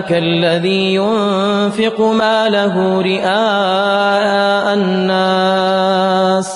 كالذي ينفق ماله رئاء الناس.